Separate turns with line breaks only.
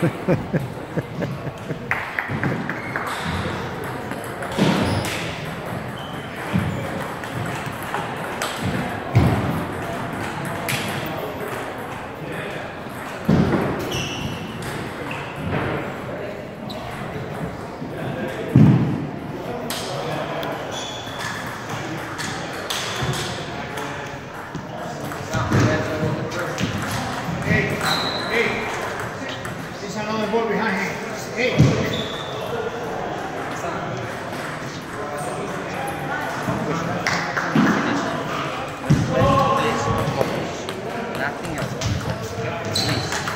Ha ha ha
Nothing else.